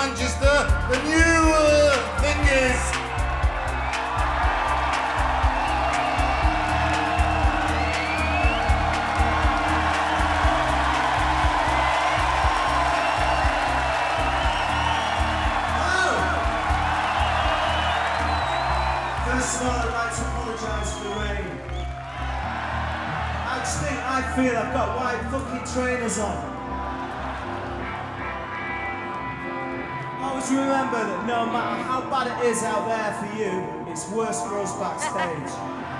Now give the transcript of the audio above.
Manchester. The new thing is. Oh. First of all, I'd like to apologise for the rain. Think I feel I've got white fucking trainers on. Always remember that no matter how bad it is out there for you, it's worse for us backstage.